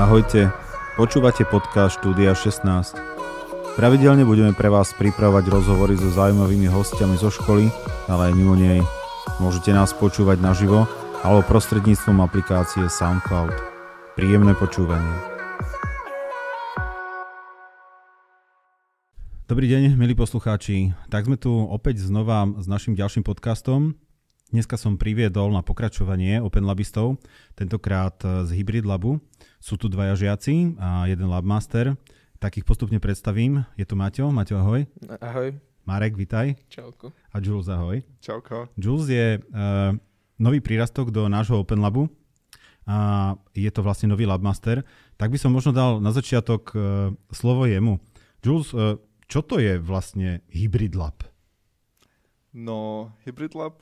Ahojte, počúvate podcast Štúdia 16. Pravidelne budeme pre vás pripravovať rozhovory so zaujímavými hostiami zo školy, ale aj mimo nej. Môžete nás počúvať naživo alebo prostredníctvom aplikácie SoundCloud. Príjemné počúvanie. Dobrý deň, milí poslucháči. Tak sme tu opäť znova s našim ďalším podcastom. Dneska som priviedol na pokračovanie Open Labistov, tentokrát z Hybrid Labu. Sú tu dvaja žiaci a jeden Labmaster. Tak ich postupne predstavím. Je tu Maťo. Maťo, ahoj. Ahoj. Marek, vitaj. Čauko. A Jules, ahoj. Čauko. Jules je uh, nový prírastok do nášho Open Labu a je to vlastne nový Labmaster. Tak by som možno dal na začiatok uh, slovo jemu. Jules, uh, čo to je vlastne Hybrid Lab? No, Hybrid Lab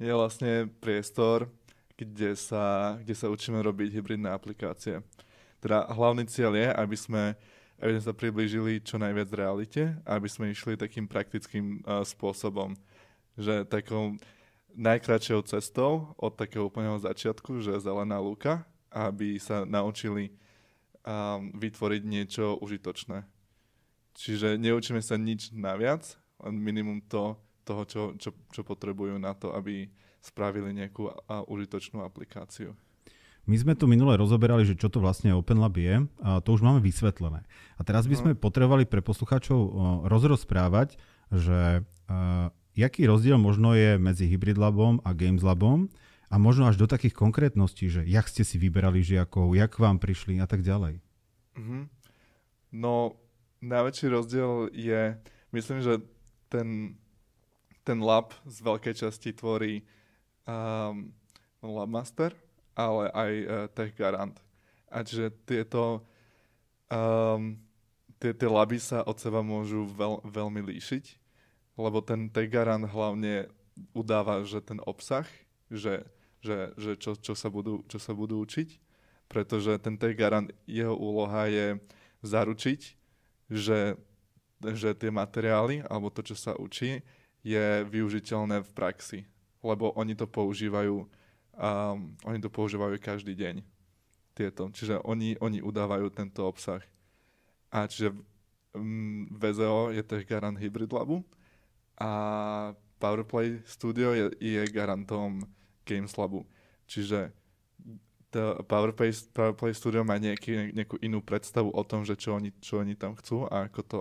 je vlastne priestor, kde sa, kde sa učíme robiť hybridné aplikácie. Teda hlavný cieľ je, aby sme, aby sme sa priblížili čo najviac realite, aby sme išli takým praktickým uh, spôsobom, že takou najkračšou cestou od takého úplného začiatku, že zelená lúka, aby sa naučili um, vytvoriť niečo užitočné. Čiže neučíme sa nič naviac, len minimum to, toho, čo, čo, čo potrebujú na to, aby spravili nejakú a, užitočnú aplikáciu. My sme tu minule rozoberali, že čo to vlastne OpenLab je, a to už máme vysvetlené. A teraz by sme no. potrebovali pre poslucháčov rozrozprávať, že uh, jaký rozdiel možno je medzi Hybrid Labom a Games Labom a možno až do takých konkrétností, že jak ste si vyberali žiakov, jak vám prišli a tak ďalej. Mm-hmm. No, najväčší rozdiel je, myslím, že ten ten lab z veľkej časti tvorí um, Labmaster, ale aj uh, Tech Garant. A čiže tieto um, tie, tie laby sa od seba môžu veľ, veľmi líšiť, lebo ten Tech Garant hlavne udáva, že ten obsah, že, že, že čo, čo, sa budú, čo sa budú učiť, pretože ten Tech Garant, jeho úloha je zaručiť, že, že tie materiály alebo to, čo sa učí, je využiteľné v praxi, lebo oni to používajú, um, oni to používajú každý deň. Tieto. Čiže oni, oni udávajú tento obsah. A čiže um, VZO je to garant Hybrid Labu a PowerPlay Studio je, je garantom Games Labu. Čiže to PowerPlay, PowerPlay Studio má nejaký, nejakú inú predstavu o tom, že čo oni, čo oni tam chcú a ako to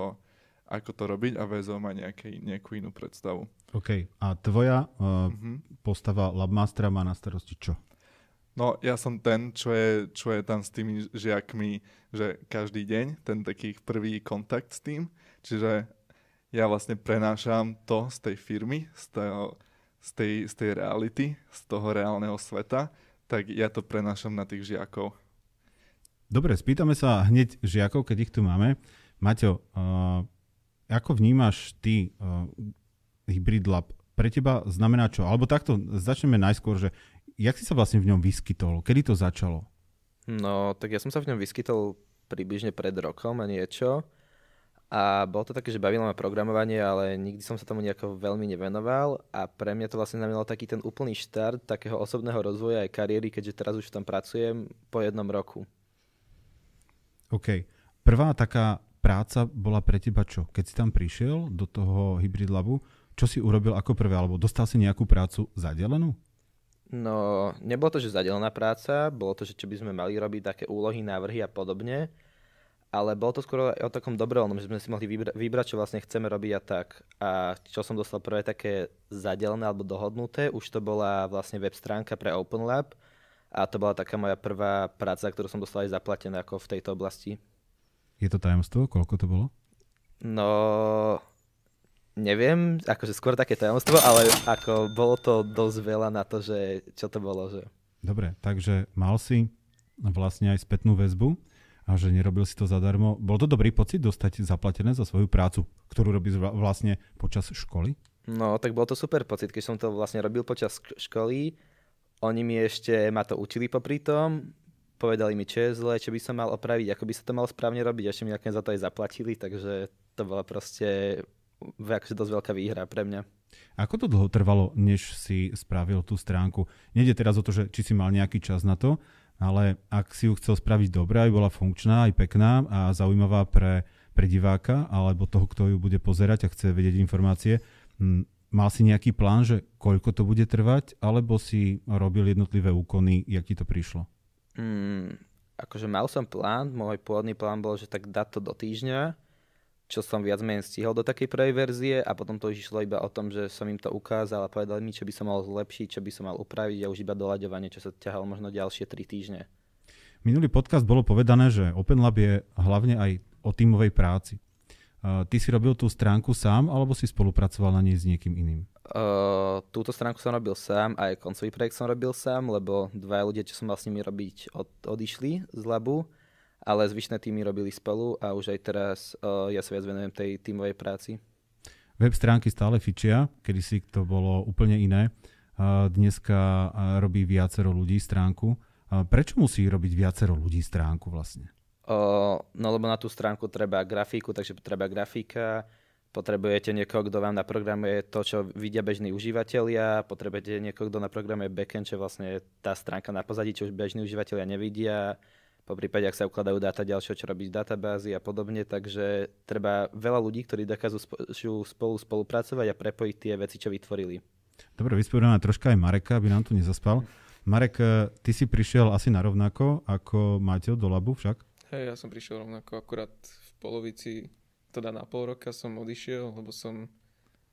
ako to robiť a VZO má nejaký, nejakú inú predstavu. OK. A tvoja uh, uh-huh. postava Labmastera má na starosti čo? No, ja som ten, čo je, čo je tam s tými žiakmi, že každý deň, ten taký prvý kontakt s tým. Čiže ja vlastne prenášam to z tej firmy, z, toho, z, tej, z tej reality, z toho reálneho sveta, tak ja to prenášam na tých žiakov. Dobre, spýtame sa hneď žiakov, keď ich tu máme. Maťo, uh, ako vnímaš ty uh, Hybrid Lab? Pre teba znamená čo? Alebo takto, začneme najskôr, že jak si sa vlastne v ňom vyskytol? Kedy to začalo? No, tak ja som sa v ňom vyskytol približne pred rokom a niečo. A bolo to také, že bavilo ma programovanie, ale nikdy som sa tomu nejako veľmi nevenoval a pre mňa to vlastne znamenalo taký ten úplný štart takého osobného rozvoja aj kariéry, keďže teraz už tam pracujem po jednom roku. OK. Prvá taká práca bola pre teba čo? Keď si tam prišiel do toho Hybrid Labu, čo si urobil ako prvé? Alebo dostal si nejakú prácu zadelenú? No, nebolo to, že zadelená práca, bolo to, že čo by sme mali robiť, také úlohy, návrhy a podobne, ale bolo to skôr aj o takom dobrovoľnom, že sme si mohli vybra- vybrať, čo vlastne chceme robiť a tak. A čo som dostal prvé také zadelené alebo dohodnuté, už to bola vlastne web stránka pre Open Lab a to bola taká moja prvá práca, ktorú som dostal aj zaplatená ako v tejto oblasti. Je to tajomstvo? Koľko to bolo? No, neviem, akože skôr také tajomstvo, ale ako bolo to dosť veľa na to, že čo to bolo. Že... Dobre, takže mal si vlastne aj spätnú väzbu a že nerobil si to zadarmo. Bol to dobrý pocit dostať zaplatené za svoju prácu, ktorú robíš vlastne počas školy? No, tak bol to super pocit, keď som to vlastne robil počas školy. Oni mi ešte ma to učili popri tom, povedali mi, čo je zle, čo by som mal opraviť, ako by sa to malo správne robiť, ešte mi za to aj zaplatili, takže to bola proste akože dosť veľká výhra pre mňa. Ako to dlho trvalo, než si spravil tú stránku? Nede teraz o to, že či si mal nejaký čas na to, ale ak si ju chcel spraviť dobre, aj bola funkčná, aj pekná a zaujímavá pre, pre diváka alebo toho, kto ju bude pozerať a chce vedieť informácie, mal si nejaký plán, že koľko to bude trvať, alebo si robil jednotlivé úkony, jak ti to prišlo? Mm, akože mal som plán, môj pôvodný plán bol, že tak dať to do týždňa, čo som viac menej stihol do takej prvej verzie a potom to išlo iba o tom, že som im to ukázal a povedali mi, čo by som mal zlepšiť, čo by som mal upraviť a už iba doľaďovanie, čo sa ťahalo možno ďalšie 3 týždne. Minulý podcast bolo povedané, že OpenLab je hlavne aj o tímovej práci. Ty si robil tú stránku sám alebo si spolupracoval na nej s niekým iným? Uh, túto stránku som robil sám, aj koncový projekt som robil sám, lebo dva ľudia, čo som mal s nimi robiť, od, odišli z labu ale zvyšné týmy robili spolu a už aj teraz uh, ja sa viac venujem tej tímovej práci. Web stránky stále fičia, kedy si to bolo úplne iné. Uh, dneska robí viacero ľudí stránku. Uh, prečo musí robiť viacero ľudí stránku vlastne? Uh, no lebo na tú stránku treba grafiku, takže treba grafika, potrebujete niekoho, kto vám naprogramuje to, čo vidia bežní užívateľia, potrebujete niekoho, kto naprogramuje backend, čo vlastne tá stránka na pozadí, čo už bežní užívateľia nevidia po prípade, ak sa ukladajú dáta ďalšie, čo robiť z databázy a podobne, takže treba veľa ľudí, ktorí dokážu spolu spolupracovať a prepojiť tie veci, čo vytvorili. Dobre, vysporiadame troška aj Mareka, aby nám tu nezaspal. Marek, eh, ty si prišiel asi na rovnako ako Maťo do labu však? Hej, ja som prišiel rovnako, akurát v polovici, teda na pol roka som odišiel, lebo som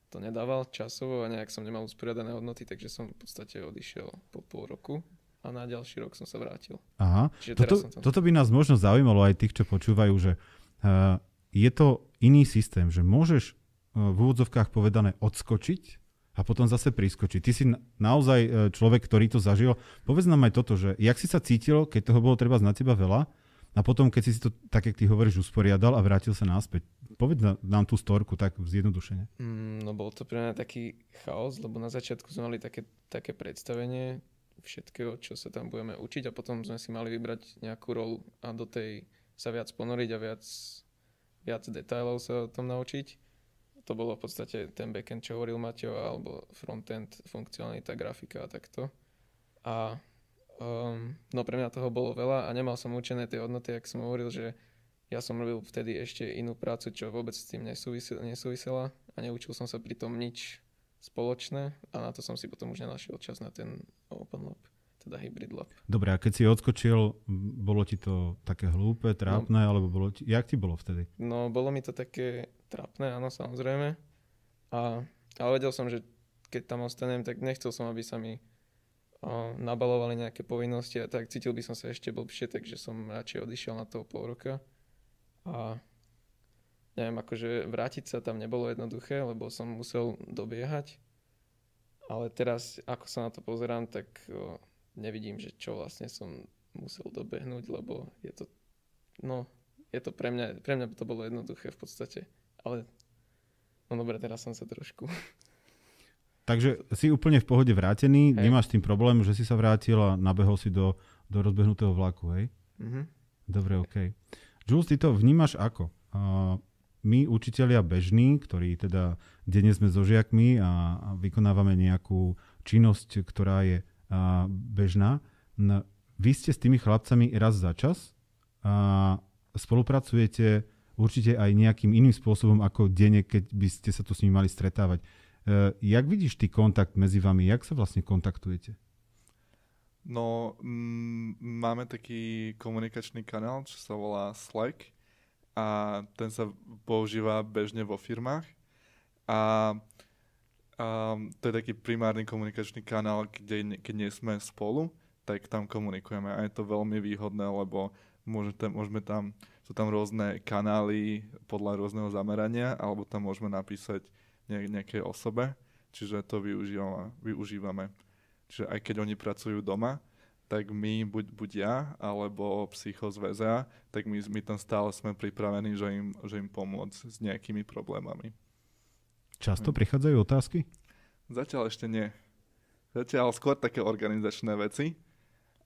to nedával časovo a nejak som nemal usporiadané hodnoty, takže som v podstate odišiel po pol roku a na ďalší rok som sa vrátil. Aha. Čiže toto, som tam... toto by nás možno zaujímalo aj tých, čo počúvajú, že uh, je to iný systém, že môžeš uh, v úvodzovkách povedané odskočiť a potom zase priskočiť. Ty si naozaj uh, človek, ktorý to zažil. Povedz nám aj toto, že jak si sa cítil, keď toho bolo treba na teba veľa a potom, keď si to, tak jak ty hovoríš, usporiadal a vrátil sa náspäť. Povedz nám tú storku tak zjednodušene. Mm, no bol to pre mňa taký chaos, lebo na začiatku sme mali také, také predstavenie, všetkého, čo sa tam budeme učiť a potom sme si mali vybrať nejakú rolu a do tej sa viac ponoriť a viac, viac detailov sa o tom naučiť. To bolo v podstate ten backend, čo hovoril Maťo, alebo frontend, funkcionalita, grafika a takto. A um, no pre mňa toho bolo veľa a nemal som učené tie hodnoty, ak som hovoril, že ja som robil vtedy ešte inú prácu, čo vôbec s tým nesúvisela a neučil som sa pri tom nič spoločné a na to som si potom už nenašiel čas na ten Open Lab, teda Hybrid Lab. Dobre, a keď si odskočil, bolo ti to také hlúpe, trápne, no, alebo bolo ti, jak ti bolo vtedy? No, bolo mi to také trápne, áno, samozrejme. A, ale vedel som, že keď tam ostanem, tak nechcel som, aby sa mi nabalovali nejaké povinnosti a tak cítil by som sa ešte blbšie, takže som radšej odišiel na toho pol roka. A neviem, akože vrátiť sa tam nebolo jednoduché, lebo som musel dobiehať. Ale teraz, ako sa na to pozerám, tak o, nevidím, že čo vlastne som musel dobehnúť, lebo je to, no, je to pre mňa, pre mňa to bolo jednoduché v podstate. Ale, no dobre, teraz som sa trošku... Takže si úplne v pohode vrátený, hej. nemáš s tým problém, že si sa vrátil a nabehol si do, do rozbehnutého vlaku, hej? Mm-hmm. Dobre, OK. Jules, ty to vnímaš ako? Uh, my, učitelia bežní, ktorí teda denne sme so žiakmi a, a vykonávame nejakú činnosť, ktorá je a, bežná, no, vy ste s tými chlapcami raz za čas a spolupracujete určite aj nejakým iným spôsobom ako denne, keď by ste sa tu s nimi mali stretávať. E, jak vidíš ty kontakt medzi vami? Jak sa vlastne kontaktujete? No, m- máme taký komunikačný kanál, čo sa volá Slack a ten sa používa bežne vo firmách. A, a to je taký primárny komunikačný kanál, kde, keď nie sme spolu, tak tam komunikujeme a je to veľmi výhodné, lebo môžete, môžeme tam, sú tam rôzne kanály podľa rôzneho zamerania, alebo tam môžeme napísať ne, nejakej osobe, čiže to využívame, využívame. Čiže aj keď oni pracujú doma, tak my, buď, buď ja, alebo psycho z VZA, tak my, my tam stále sme pripravení, že im, že im pomôcť s nejakými problémami. Často prichádzajú otázky? Zatiaľ ešte nie. Zatiaľ skôr také organizačné veci,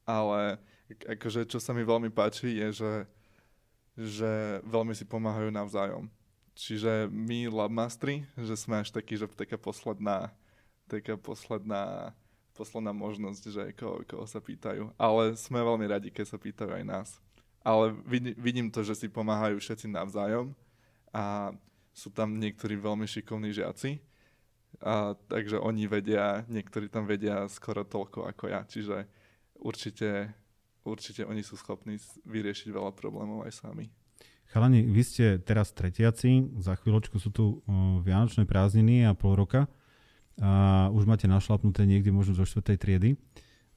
ale akože čo sa mi veľmi páči je, že, že veľmi si pomáhajú navzájom. Čiže my labmastri, že sme až takí, že taká posledná, taká posledná posledná možnosť, že koho, koho sa pýtajú. Ale sme veľmi radi, keď sa pýtajú aj nás. Ale vidím to, že si pomáhajú všetci navzájom a sú tam niektorí veľmi šikovní žiaci. A, takže oni vedia, niektorí tam vedia skoro toľko ako ja. Čiže určite, určite oni sú schopní vyriešiť veľa problémov aj sami. Chalani, vy ste teraz tretiaci, za chvíľočku sú tu vianočné prázdniny a pol roka. A už máte našlapnuté niekde možno zo 4. triedy.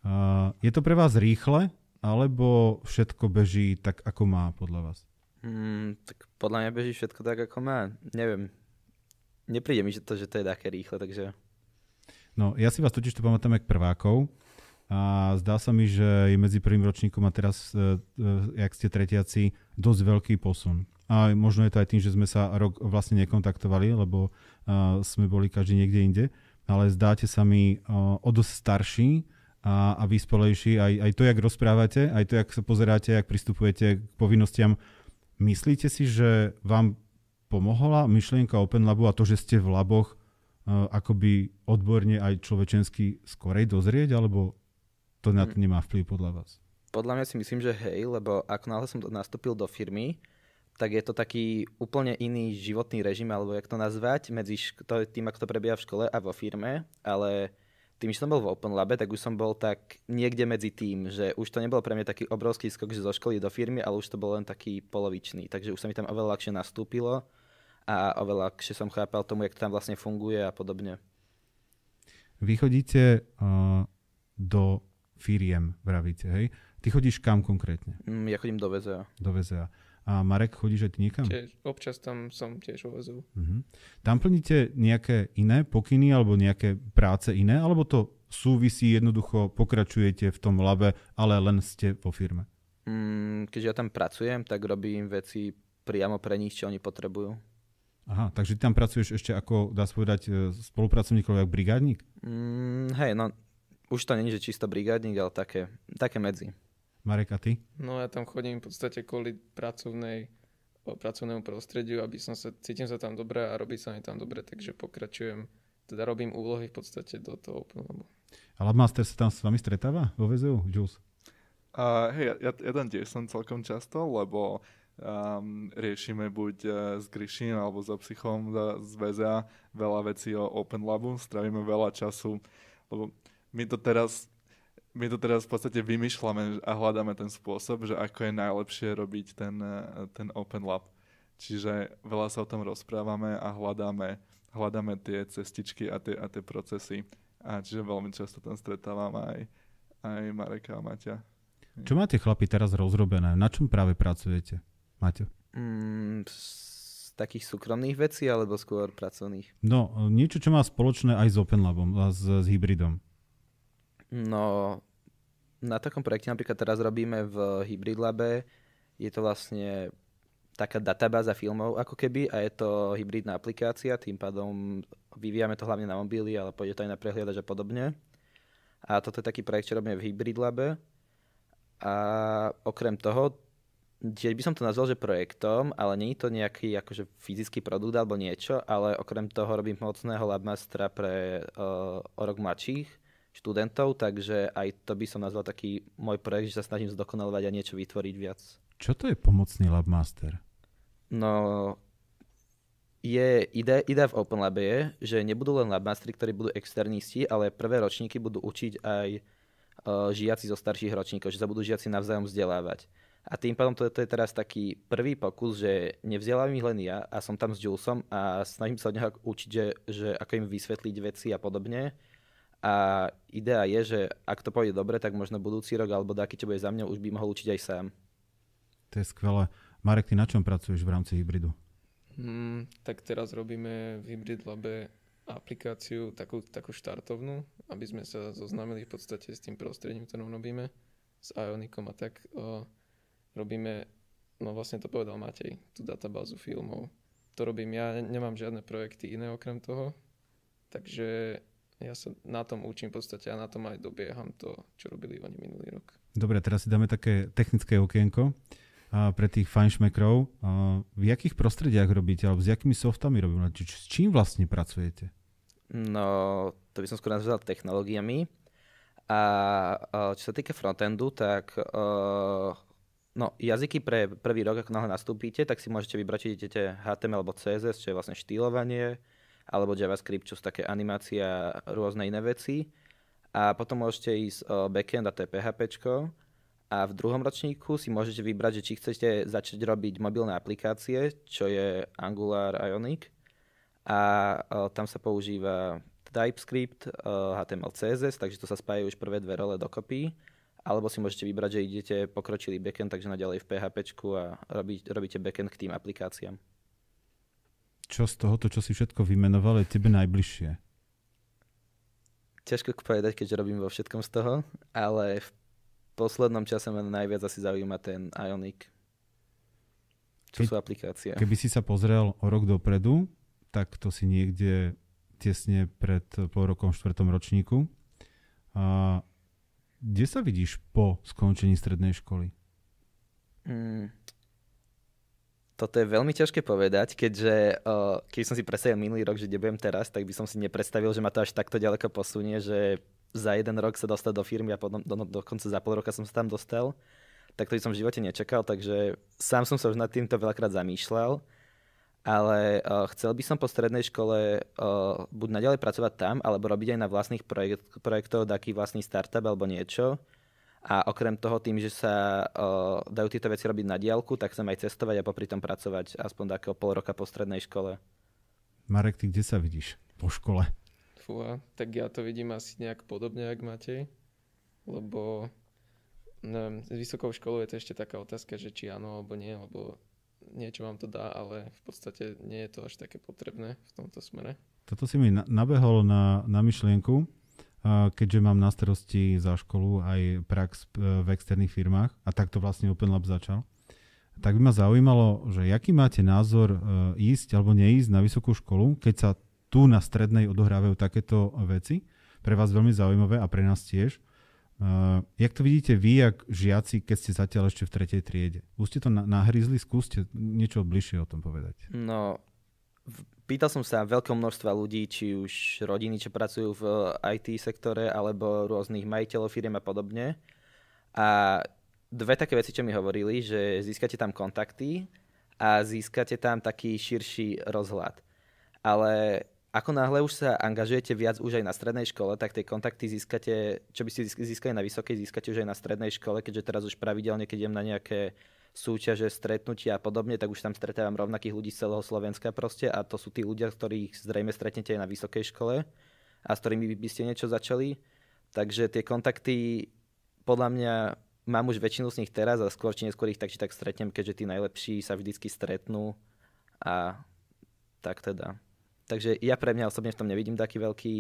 A je to pre vás rýchle, alebo všetko beží tak, ako má podľa vás? Mm, tak podľa mňa beží všetko tak, ako má. Neviem. Nepríde mi že to, že to je také rýchle, takže... No, ja si vás totiž to pamätám jak prvákov a zdá sa mi, že je medzi prvým ročníkom a teraz, e, e, jak ste tretiaci, dosť veľký posun. A možno je to aj tým, že sme sa rok vlastne nekontaktovali, lebo uh, sme boli každý niekde inde, ale zdáte sa mi o dosť starší a, a vyspelejší. Aj, aj to, jak rozprávate, aj to, jak sa pozeráte, jak pristupujete k povinnostiam. Myslíte si, že vám pomohla myšlienka Open Labu a to, že ste v laboch akoby odborne aj človečensky skorej dozrieť, alebo to na to hm. nemá vplyv podľa vás? Podľa mňa si myslím, že hej, lebo ako náhle som nastúpil do firmy, tak je to taký úplne iný životný režim, alebo jak to nazvať, medzi šk- tým, ako to prebieha v škole a vo firme, ale tým, že som bol v Open Labe, tak už som bol tak niekde medzi tým, že už to nebol pre mňa taký obrovský skok, že zo školy do firmy, ale už to bol len taký polovičný, takže už sa mi tam oveľa ľahšie nastúpilo a oveľa ľahšie som chápal tomu, jak to tam vlastne funguje a podobne. Vy chodíte uh, do firiem, vravíte, hej? Ty chodíš kam konkrétne? Mm, ja chodím do VZA. Do VZA. A Marek, chodíš aj ty niekam? Tiež, občas tam som tiež vo VZU. Uh-huh. Tam plníte nejaké iné pokyny alebo nejaké práce iné, alebo to súvisí jednoducho, pokračujete v tom labe, ale len ste vo firme? Mm, keďže ja tam pracujem, tak robím veci priamo pre nich, čo oni potrebujú. Aha, takže ty tam pracuješ ešte ako, dá sa povedať, e, spolupracovník, ako brigádnik? Mm, hej, no už to není, že čisto brigádnik, ale také, také medzi. Marek, a ty? No ja tam chodím v podstate kvôli pracovnej, pracovnému prostrediu, aby som sa, cítim sa tam dobre a robí sa mi tam dobre, takže pokračujem, teda robím úlohy v podstate do toho Open Labu. A Labmaster sa tam s vami stretáva vo VZU, Jules? Uh, hej, ja, ja tam tiež som celkom často, lebo um, riešime buď uh, s Gryším alebo so psychom z VZA veľa vecí o Open Labu, strávime veľa času, lebo my to teraz my to teraz v podstate vymýšľame a hľadáme ten spôsob, že ako je najlepšie robiť ten, ten Open Lab. Čiže veľa sa o tom rozprávame a hľadáme, hľadáme tie cestičky a tie, a tie procesy. A čiže veľmi často tam stretávam aj, aj Mareka a Maťa. Čo máte chlapi teraz rozrobené? Na čom práve pracujete, Maťo? Mm, z takých súkromných vecí alebo skôr pracovných? No, niečo, čo má spoločné aj s Open Labom a s, s hybridom. No, na takom projekte napríklad teraz robíme v Hybrid Labe. Je to vlastne taká databáza filmov ako keby a je to hybridná aplikácia, tým pádom vyvíjame to hlavne na mobily, ale pôjde to aj na prehliadač a podobne. A toto je taký projekt, čo robíme v Hybrid Labe. A okrem toho, tiež by som to nazval, že projektom, ale nie je to nejaký akože fyzický produkt alebo niečo, ale okrem toho robím mocného labmastera pre uh, o rok mladších, študentov, takže aj to by som nazval taký môj projekt, že sa snažím zdokonalovať a niečo vytvoriť viac. Čo to je pomocný Labmaster? No, je ide, ide v Open Lab je, že nebudú len Labmastery, ktorí budú externisti, ale prvé ročníky budú učiť aj uh, žiaci zo starších ročníkov, že sa budú žiaci navzájom vzdelávať. A tým pádom to, to je teraz taký prvý pokus, že nevzdelávam ich len ja a som tam s Julesom a snažím sa od neho učiť, že, že ako im vysvetliť veci a podobne a idea je, že ak to pôjde dobre, tak možno budúci rok alebo taký, čo bude za mňa, už by mohol učiť aj sám. To je skvelé. Marek, ty na čom pracuješ v rámci hybridu? Hmm, tak teraz robíme v Hybrid Labe aplikáciu takú, takú štartovnú, aby sme sa zoznámili v podstate s tým prostredím, ktorom robíme, s Ionicom a tak. O, robíme, no vlastne to povedal Matej, tú databázu filmov. To robím ja, nemám žiadne projekty iné okrem toho, takže ja sa na tom učím v podstate a na tom aj dobieham to, čo robili oni minulý rok. Dobre, teraz si dáme také technické okienko a pre tých fajnšmekrov. V jakých prostrediach robíte, alebo s jakými softami robíte? S čím vlastne pracujete? No, to by som skôr nazval technológiami. A čo sa týka frontendu, tak no, jazyky pre prvý rok, ako náhle nastúpite, tak si môžete vybrať, či idete HTML alebo CSS, čo je vlastne štýlovanie, alebo JavaScript, čo sú také animácie a rôzne iné veci. A potom môžete ísť backend a to je PHP. A v druhom ročníku si môžete vybrať, že či chcete začať robiť mobilné aplikácie, čo je Angular Ionic. A tam sa používa TypeScript, HTML, CSS, takže to sa spájajú už prvé dve role dokopy. Alebo si môžete vybrať, že idete pokročilý backend, takže naďalej v PHP a robí, robíte backend k tým aplikáciám. Čo z tohoto, čo si všetko vymenoval, je tebe najbližšie? Ťažko povedať, keďže robím vo všetkom z toho, ale v poslednom čase ma najviac asi zaujíma ten Ionic. Čo Ke, sú aplikácie. Keby si sa pozrel o rok dopredu, tak to si niekde tesne pred pol rokom v štvrtom ročníku. A kde sa vidíš po skončení strednej školy? Mm, toto je veľmi ťažké povedať, keďže uh, keď som si predstavil minulý rok, že kde budem teraz, tak by som si nepredstavil, že ma to až takto ďaleko posunie, že za jeden rok sa dostať do firmy a potom do, dokonca za pol roka som sa tam dostal. Tak to by som v živote nečakal, takže sám som sa už nad týmto veľakrát zamýšľal ale uh, chcel by som po strednej škole uh, buď naďalej pracovať tam, alebo robiť aj na vlastných projekt, projektoch, taký vlastný startup alebo niečo. A okrem toho, tým, že sa uh, dajú tieto veci robiť na diálku, tak chcem aj cestovať a popri tom pracovať aspoň takého pol roka po strednej škole. Marek, ty kde sa vidíš po škole? Fúha, tak ja to vidím asi nejak podobne, ako Matej, lebo neviem, s vysokou školou je to ešte taká otázka, že či áno alebo nie, lebo niečo vám to dá, ale v podstate nie je to až také potrebné v tomto smere. Toto si mi nabehol na, na myšlienku, keďže mám na starosti za školu aj prax v externých firmách a takto vlastne OpenLab začal. Tak by ma zaujímalo, že aký máte názor e, ísť alebo neísť na vysokú školu, keď sa tu na strednej odohrávajú takéto veci. Pre vás veľmi zaujímavé a pre nás tiež. Uh, jak to vidíte vy, jak žiaci, keď ste zatiaľ ešte v tretej triede? Už ste to na- skúste niečo bližšie o tom povedať. No, pýtal som sa veľkom množstva ľudí, či už rodiny, čo pracujú v IT sektore, alebo rôznych majiteľov firiem a podobne. A dve také veci, čo mi hovorili, že získate tam kontakty a získate tam taký širší rozhľad. Ale ako náhle už sa angažujete viac už aj na strednej škole, tak tie kontakty získate, čo by ste získali na vysokej, získate už aj na strednej škole, keďže teraz už pravidelne, keď idem na nejaké súťaže, stretnutia a podobne, tak už tam stretávam rovnakých ľudí z celého Slovenska proste a to sú tí ľudia, ktorých zrejme stretnete aj na vysokej škole a s ktorými by ste niečo začali. Takže tie kontakty podľa mňa mám už väčšinu z nich teraz a skôr či neskôr ich tak či tak stretnem, keďže tí najlepší sa vždycky stretnú a tak teda. Takže ja pre mňa osobne v tom nevidím taký veľký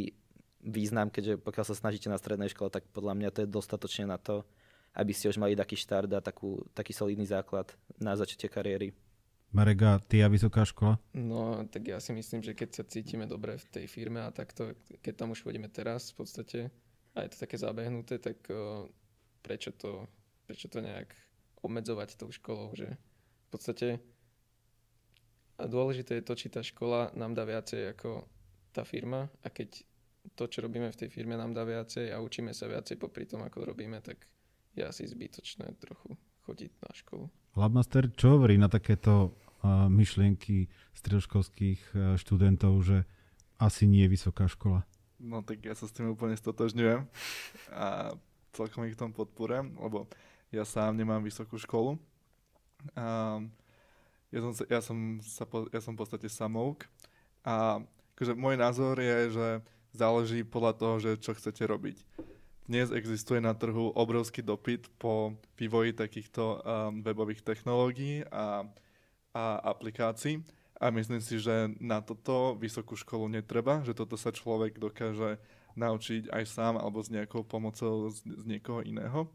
význam, keďže pokiaľ sa snažíte na strednej škole, tak podľa mňa to je dostatočne na to, aby ste už mali taký štart a takú, taký solidný základ na začatie kariéry. Marega, ty a vysoká škola? No, tak ja si myslím, že keď sa cítime dobre v tej firme a takto, keď tam už pôjdeme teraz v podstate a je to také zabehnuté, tak uh, prečo, to, prečo to nejak obmedzovať tou školou, že v podstate a dôležité je to, či tá škola nám dá viacej ako tá firma a keď to, čo robíme v tej firme, nám dá viacej a učíme sa viacej popri tom, ako robíme, tak je asi zbytočné trochu chodiť na školu. Labmaster, čo hovorí na takéto uh, myšlienky stredoškolských uh, študentov, že asi nie je vysoká škola? No tak ja sa s tým úplne stotožňujem a celkom ich tom podporujem, lebo ja sám nemám vysokú školu. Um, ja som, ja som, sa, ja som v podstate samouk a akože môj názor je, že záleží podľa toho, že čo chcete robiť. Dnes existuje na trhu obrovský dopyt po vývoji takýchto um, webových technológií a, a aplikácií a myslím si, že na toto vysokú školu netreba, že toto sa človek dokáže naučiť aj sám alebo s nejakou pomocou z, z niekoho iného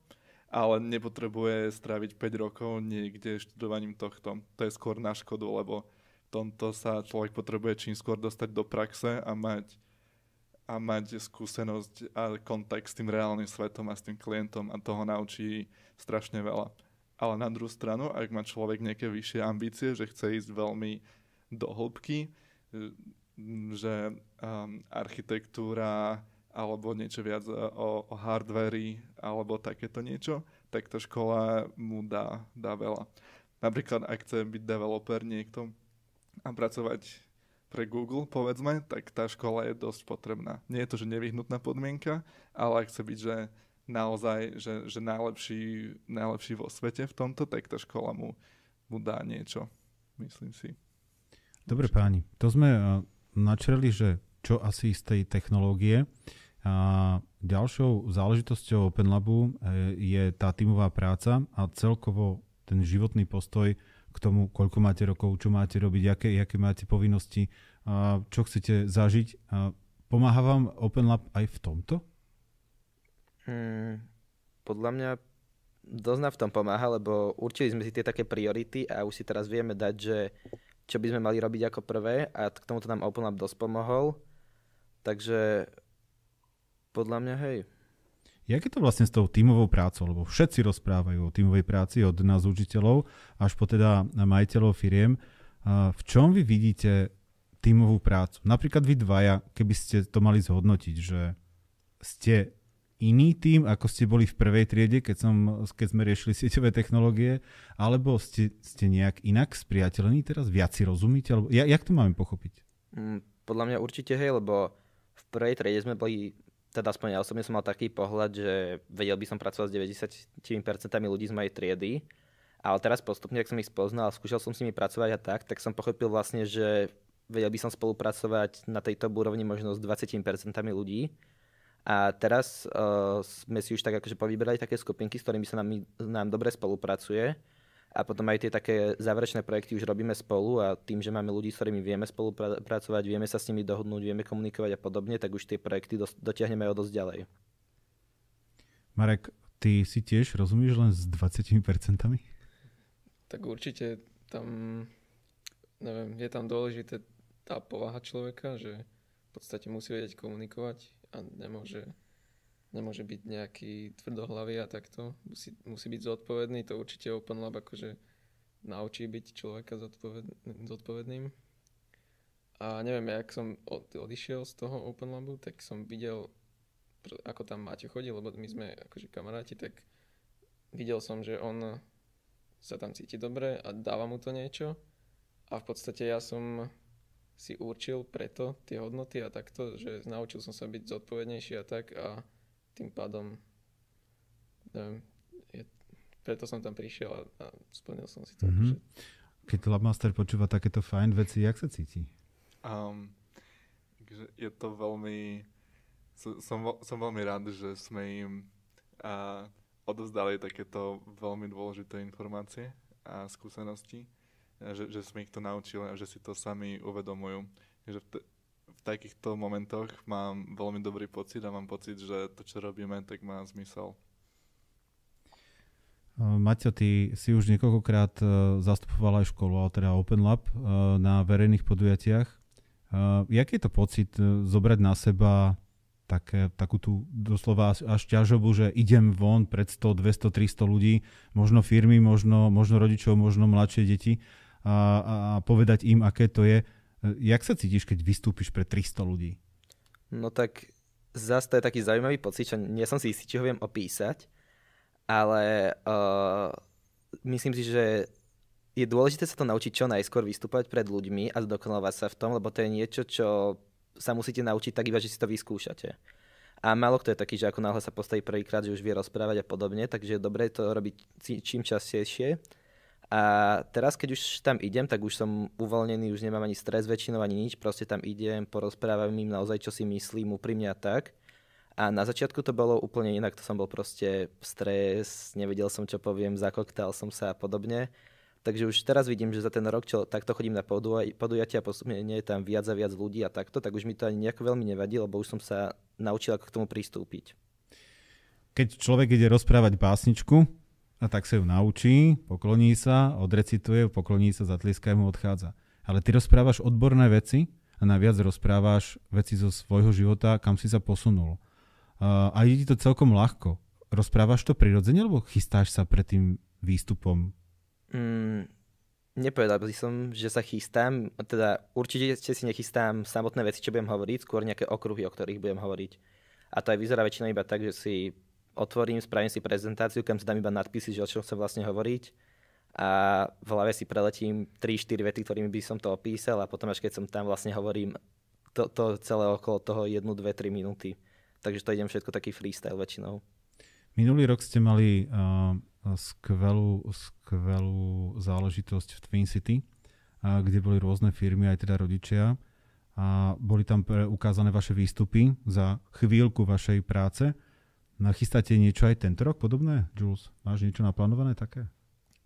ale nepotrebuje stráviť 5 rokov niekde študovaním tohto. To je skôr na škodu, lebo v tomto sa človek potrebuje čím skôr dostať do praxe a mať, a mať skúsenosť a kontakt s tým reálnym svetom a s tým klientom a toho naučí strašne veľa. Ale na druhú stranu, ak má človek nejaké vyššie ambície, že chce ísť veľmi do hĺbky, že um, architektúra alebo niečo viac o, o hardveri, alebo takéto niečo, tak tá škola mu dá, dá veľa. Napríklad, ak chce byť developer niekto a pracovať pre Google, povedzme, tak tá škola je dosť potrebná. Nie je to, že nevyhnutná podmienka, ale ak chce byť, že naozaj, že, že najlepší, najlepší vo svete v tomto, tak tá škola mu, mu dá niečo, myslím si. Dobre páni, to sme uh, načreli, že čo asi z tej technológie. A ďalšou záležitosťou Open Labu e, je tá tímová práca a celkovo ten životný postoj k tomu, koľko máte rokov, čo máte robiť, aké, aké máte povinnosti, čo chcete zažiť. Pomáha vám Open Lab aj v tomto? Hmm, podľa mňa dosť nám v tom pomáha, lebo určili sme si tie také priority a už si teraz vieme dať, že čo by sme mali robiť ako prvé a k tomuto nám Open Lab dosť pomohol. Takže podľa mňa hej. Jak je to vlastne s tou tímovou prácou? Lebo všetci rozprávajú o tímovej práci od nás učiteľov až po teda majiteľov firiem. V čom vy vidíte tímovú prácu? Napríklad vy dvaja, keby ste to mali zhodnotiť, že ste iný tým, ako ste boli v prvej triede, keď, som, keď sme riešili sieťové technológie, alebo ste, ste nejak inak spriateľení teraz? Viac si rozumíte? Alebo, ja, jak to máme pochopiť? Mm, podľa mňa určite hej, lebo v prvej triede sme boli, teda aspoň ja osobne som mal taký pohľad, že vedel by som pracovať s 90% ľudí z mojej triedy, ale teraz postupne, ak som ich spoznal a skúšal som s nimi pracovať a tak, tak som pochopil vlastne, že vedel by som spolupracovať na tejto úrovni možno s 20% ľudí, a teraz uh, sme si už tak akože povyberali také skupinky, s ktorými sa nám, nám dobre spolupracuje. A potom aj tie také záverečné projekty už robíme spolu a tým, že máme ľudí, s ktorými vieme spolupracovať, vieme sa s nimi dohodnúť, vieme komunikovať a podobne, tak už tie projekty dos- dotiahneme o dosť ďalej. Marek, ty si tiež rozumíš len s 20%? Tak určite tam, neviem, je tam dôležité tá povaha človeka, že v podstate musí vedieť komunikovať a nemôže, nemôže byť nejaký tvrdohlavý a takto. Musí, musí byť zodpovedný, to určite Open Lab akože naučí byť človeka zodpoved, zodpovedným. A neviem, jak som od, odišiel z toho Open Labu, tak som videl, ako tam Maťo chodí, lebo my sme akože kamaráti, tak videl som, že on sa tam cíti dobre a dáva mu to niečo. A v podstate ja som si určil preto tie hodnoty a takto, že naučil som sa byť zodpovednejší a tak a tým pádom neviem, je, preto som tam prišiel a, a splnil som si to. Mm-hmm. Že... Keď Labmaster počúva takéto fajn veci, jak sa cíti? Um, je to veľmi... Som, som veľmi rád, že sme im uh, odovzdali takéto veľmi dôležité informácie a skúsenosti že, že sme ich to naučili a že si to sami uvedomujú. Že v, takýchto momentoch mám veľmi dobrý pocit a mám pocit, že to, čo robíme, tak má zmysel. Maťo, ty si už niekoľkokrát zastupoval aj školu, ale teda Open Lab na verejných podujatiach. Jaký je to pocit zobrať na seba také, takú tú doslova až ťažobu, že idem von pred 100, 200, 300 ľudí, možno firmy, možno, možno rodičov, možno mladšie deti a, a povedať im, aké to je. Jak sa cítiš, keď vystúpiš pre 300 ľudí? No tak zase to je taký zaujímavý pocit, čo nie som si istý, či ho viem opísať, ale uh, myslím si, že je dôležité sa to naučiť čo najskôr vystúpať pred ľuďmi a zdokonalovať sa v tom, lebo to je niečo, čo sa musíte naučiť tak iba, že si to vyskúšate. A málo kto je taký, že ako náhle sa postaví prvýkrát, že už vie rozprávať a podobne, takže je dobré to robiť čím častejšie a teraz, keď už tam idem, tak už som uvoľnený, už nemám ani stres väčšinou, ani nič, proste tam idem, porozprávam im naozaj, čo si myslím, úprimne a tak. A na začiatku to bolo úplne inak, to som bol proste stres, nevedel som, čo poviem, zakoktal som sa a podobne. Takže už teraz vidím, že za ten rok, čo takto chodím na podujatia, postupne je tam viac a viac ľudí a takto, tak už mi to ani nejako veľmi nevadí, lebo už som sa naučil, ako k tomu pristúpiť. Keď človek ide rozprávať básničku, a tak sa ju naučí, pokloní sa, odrecituje, pokloní sa, zatlieska mu, odchádza. Ale ty rozprávaš odborné veci a naviac rozprávaš veci zo svojho života, kam si sa posunul. A ide ti to celkom ľahko. Rozprávaš to prirodzene, alebo chystáš sa pred tým výstupom? Mm, nepovedal by som, že sa chystám. Teda určite si nechystám samotné veci, čo budem hovoriť, skôr nejaké okruhy, o ktorých budem hovoriť. A to aj vyzerá väčšinou iba tak, že si otvorím, spravím si prezentáciu, kam si dám iba nadpisy, že o čom chcem vlastne hovoriť a v hlave si preletím 3-4 vety, ktorými by som to opísal a potom až keď som tam vlastne hovorím to, to celé okolo toho 1, 2, 3 minúty. Takže to idem všetko taký freestyle väčšinou. Minulý rok ste mali uh, skvelú, skvelú záležitosť v Twin City, uh, kde boli rôzne firmy, aj teda rodičia a boli tam pre, ukázané vaše výstupy za chvíľku vašej práce. Chystáte niečo aj tento rok podobné, Jules? Máš niečo naplánované také?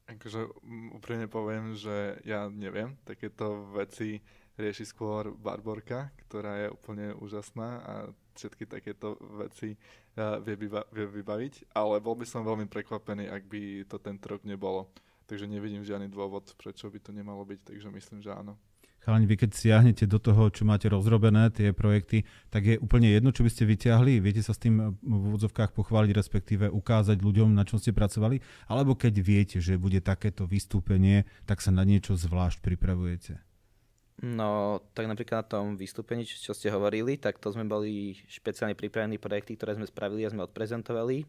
Akože úprimne poviem, že ja neviem. Takéto veci rieši skôr Barborka, ktorá je úplne úžasná a všetky takéto veci uh, vie, vyba- vie vybaviť. Ale bol by som veľmi prekvapený, ak by to tento rok nebolo. Takže nevidím žiadny dôvod, prečo by to nemalo byť, takže myslím, že áno. Chalani, vy keď siahnete do toho, čo máte rozrobené, tie projekty, tak je úplne jedno, čo by ste vyťahli. Viete sa s tým v úvodzovkách pochváliť, respektíve ukázať ľuďom, na čom ste pracovali. Alebo keď viete, že bude takéto vystúpenie, tak sa na niečo zvlášť pripravujete. No, tak napríklad na tom vystúpení, čo ste hovorili, tak to sme boli špeciálne pripravení projekty, ktoré sme spravili a sme odprezentovali.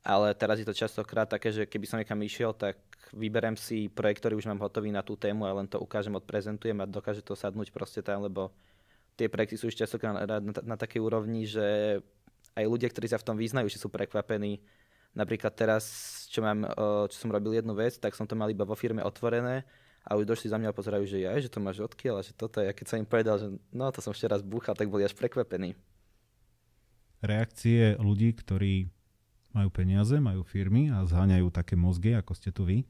Ale teraz je to častokrát také, že keby som niekam išiel, tak vyberem si projekt, ktorý už mám hotový na tú tému a len to ukážem, odprezentujem a dokáže to sadnúť proste tam, lebo tie projekty sú už častokrát na, na, na takej úrovni, že aj ľudia, ktorí sa v tom vyznajú, že sú prekvapení. Napríklad teraz, čo, mám, čo som robil jednu vec, tak som to mal iba vo firme otvorené a už došli za mňa a pozerajú, že ja, že to máš odkiaľ a že toto je. A keď som im povedal, že no to som ešte raz búchal, tak boli až prekvapení. Reakcie ľudí, ktorí majú peniaze, majú firmy a zháňajú také mozgy, ako ste tu vy,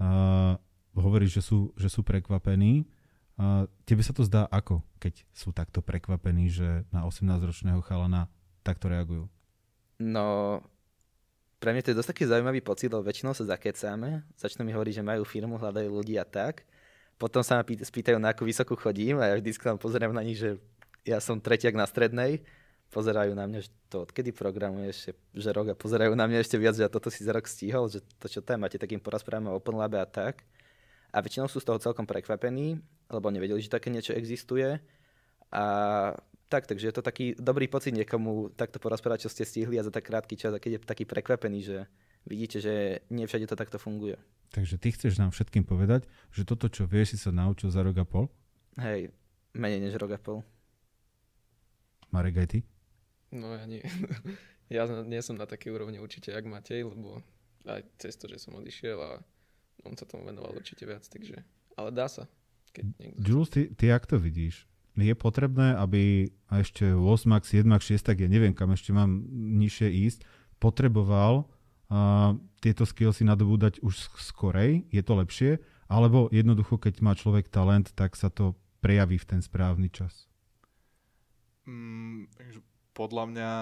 uh, hovoríš, že sú, že sú prekvapení. Uh, tebe sa to zdá ako, keď sú takto prekvapení, že na 18-ročného chalana takto reagujú? No, pre mňa to je dosť taký zaujímavý pocit, lebo väčšinou sa zakecáme, začnú mi hovoriť, že majú firmu, hľadajú ľudí a tak. Potom sa ma spýtajú, na akú vysokú chodím a ja vždy pozerám na nich, že ja som tretiak na strednej pozerajú na mňa, že to odkedy programuješ, že rok a pozerajú na mňa ešte viac, že toto si za rok stihol, že to čo tam máte, takým porozprávame o Open Labe a tak. A väčšinou sú z toho celkom prekvapení, lebo nevedeli, že také niečo existuje. A tak, takže je to taký dobrý pocit niekomu takto porozprávať, čo ste stihli a za tak krátky čas, a keď je taký prekvapený, že vidíte, že nie všade to takto funguje. Takže ty chceš nám všetkým povedať, že toto, čo vieš, si sa naučil za rok a pol? Hej, menej než rok a pol. Marek, aj ty? No ja nie. ja nie som na takej úrovni určite jak Matej, lebo aj cez to, že som odišiel a on sa tomu venoval určite viac, takže... Ale dá sa. Keď niekto... Jules, ty, ty jak to vidíš? Je potrebné, aby a ešte 8, 7, 6, tak ja neviem, kam ešte mám nižšie ísť, potreboval uh, tieto skillsy nadobúdať už skorej? Je to lepšie? Alebo jednoducho, keď má človek talent, tak sa to prejaví v ten správny čas? Mm, takže podľa mňa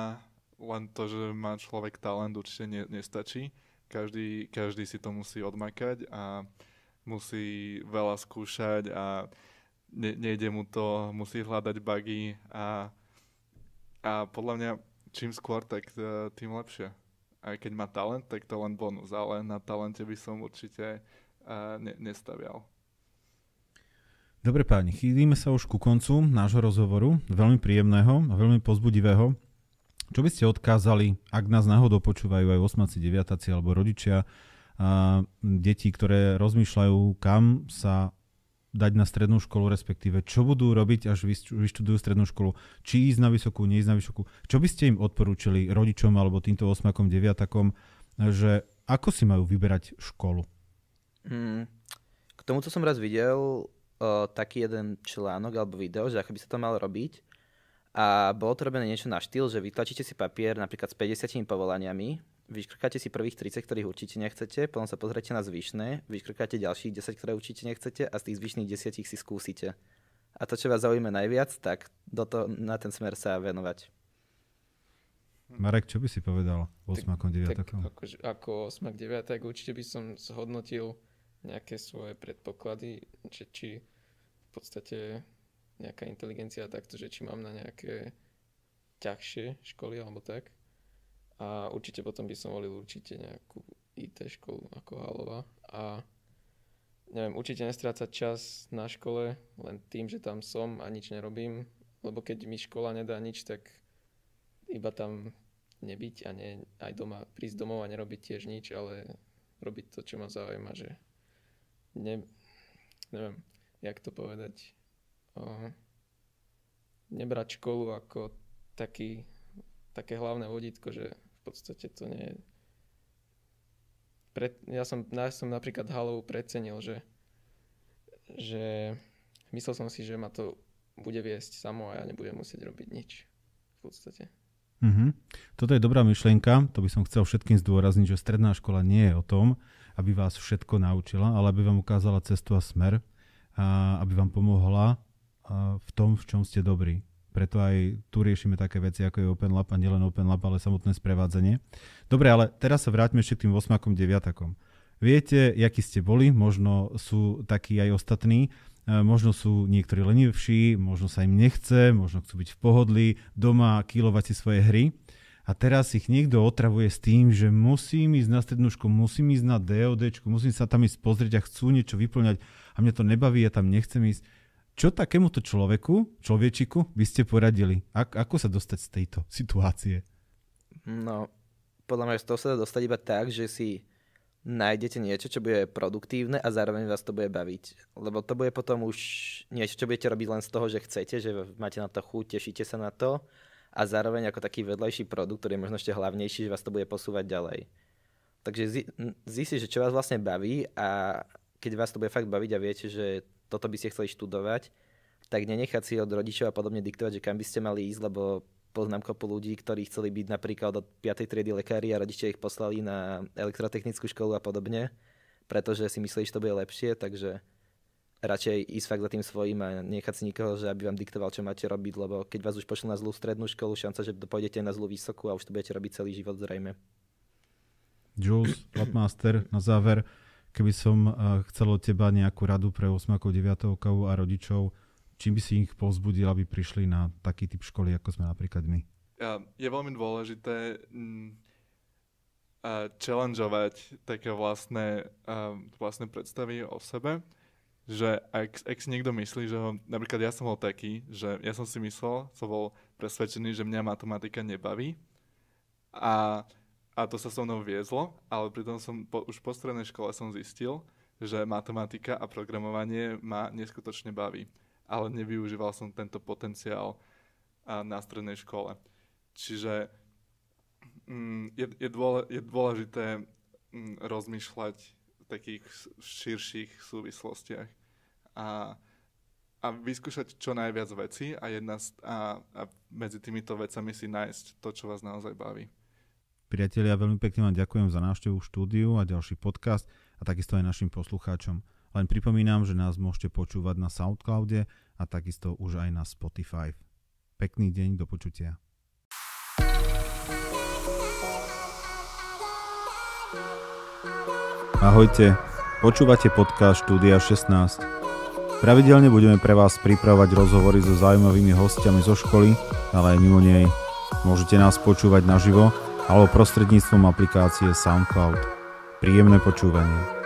len to, že má človek talent určite ne, nestačí. Každý, každý si to musí odmakať a musí veľa skúšať a ne, nejde mu to, musí hľadať bugy a, a podľa mňa čím skôr, tak e, tým lepšie. Aj keď má talent, tak to len bonus, ale na talente by som určite uh, ne, nestavial. Dobre páni, chýlime sa už ku koncu nášho rozhovoru, veľmi príjemného a veľmi pozbudivého. Čo by ste odkázali, ak nás náhodou počúvajú aj 8 9 alebo rodičia, a deti, ktoré rozmýšľajú, kam sa dať na strednú školu, respektíve čo budú robiť, až vyštudujú strednú školu, či ísť na vysokú, neísť na vysokú. Čo by ste im odporúčili rodičom alebo týmto 8 9 že ako si majú vyberať školu? Hmm. K tomu, co som raz videl, o, taký jeden článok alebo video, že ako by sa to malo robiť. A bolo to robené niečo na štýl, že vytlačíte si papier napríklad s 50 povolaniami, vyškrkáte si prvých 30, ktorých určite nechcete, potom sa pozriete na zvyšné, vyškrkáte ďalších 10, ktoré určite nechcete a z tých zvyšných 10 si skúsite. A to, čo vás zaujíma najviac, tak do to, na ten smer sa venovať. Marek, čo by si povedal 8 ako 9 tak, ako, ako 8 9 tak určite by som zhodnotil nejaké svoje predpoklady, že či podstate nejaká inteligencia takto, že či mám na nejaké ťažšie školy alebo tak. A určite potom by som volil určite nejakú IT školu ako Halova. A neviem, určite nestrácať čas na škole len tým, že tam som a nič nerobím, lebo keď mi škola nedá nič, tak iba tam nebyť a ne, aj doma prísť domov a nerobiť tiež nič, ale robiť to, čo ma zaujíma, že ne, neviem, jak to povedať, o, nebrať školu ako taký, také hlavné vodítko, že v podstate to nie je... Pred, ja, som, ja som napríklad Halovu precenil, že, že myslel som si, že ma to bude viesť samo a ja nebudem musieť robiť nič v podstate. Mm-hmm. Toto je dobrá myšlienka, to by som chcel všetkým zdôrazniť, že stredná škola nie je o tom, aby vás všetko naučila, ale aby vám ukázala cestu a smer, a aby vám pomohla v tom, v čom ste dobrí. Preto aj tu riešime také veci, ako je Open Lab a nielen Open Lab, ale samotné sprevádzanie. Dobre, ale teraz sa vráťme ešte k tým 8 9 Viete, akí ste boli, možno sú takí aj ostatní, e, možno sú niektorí lenivší, možno sa im nechce, možno chcú byť v pohodli, doma kilovať si svoje hry. A teraz ich niekto otravuje s tým, že musím ísť na strednú školu, musím ísť na DOD, musím sa tam ísť pozrieť a chcú niečo vyplňať a mňa to nebaví, ja tam nechcem ísť čo takémuto človeku, človečiku by ste poradili? Ak, ako sa dostať z tejto situácie? No, podľa mňa z toho sa dá dostať iba tak, že si nájdete niečo, čo bude produktívne a zároveň vás to bude baviť. Lebo to bude potom už niečo, čo budete robiť len z toho, že chcete, že máte na to chuť, tešíte sa na to a zároveň ako taký vedlejší produkt, ktorý je možno ešte hlavnejší, že vás to bude posúvať ďalej. Takže zistiť, že čo vás vlastne baví a keď vás to bude fakt baviť a viete, že toto by ste chceli študovať, tak nenechať si od rodičov a podobne diktovať, že kam by ste mali ísť, lebo poznám kopu ľudí, ktorí chceli byť napríklad od 5. triedy lekári a rodičia ich poslali na elektrotechnickú školu a podobne, pretože si mysleli, že to bude lepšie, takže radšej ísť fakt za tým svojím a nechať si nikoho, že aby vám diktoval, čo máte robiť, lebo keď vás už pošlo na zlú strednú školu, šanca, že pôjdete na zlú vysokú a už to budete robiť celý život zrejme. Jules, Labmaster, na záver, Keby som uh, chcel od teba nejakú radu pre 8 9 a rodičov, čím by si ich povzbudil, aby prišli na taký typ školy, ako sme napríklad my? Je veľmi dôležité mm, uh, challengeovať také vlastné, uh, vlastné predstavy o sebe, že ak, ak si niekto myslí, že ho, napríklad ja som bol taký, že ja som si myslel, som bol presvedčený, že mňa matematika nebaví a a to sa so mnou viezlo, ale pritom som po, už po strednej škole som zistil, že matematika a programovanie ma neskutočne baví. Ale nevyužíval som tento potenciál na strednej škole. Čiže mm, je, je, dôle, je dôležité mm, rozmýšľať v takých širších súvislostiach a, a vyskúšať čo najviac veci a, jedna, a, a medzi týmito vecami si nájsť to, čo vás naozaj baví. Priatelia, veľmi pekne vám ďakujem za návštevu štúdiu a ďalší podcast a takisto aj našim poslucháčom. Len pripomínam, že nás môžete počúvať na Soundcloude a takisto už aj na Spotify. Pekný deň, do počutia. Ahojte, počúvate podcast Štúdia 16. Pravidelne budeme pre vás pripravovať rozhovory so zaujímavými hostiami zo školy, ale aj mimo nej. Môžete nás počúvať naživo alebo prostredníctvom aplikácie SoundCloud. Príjemné počúvanie.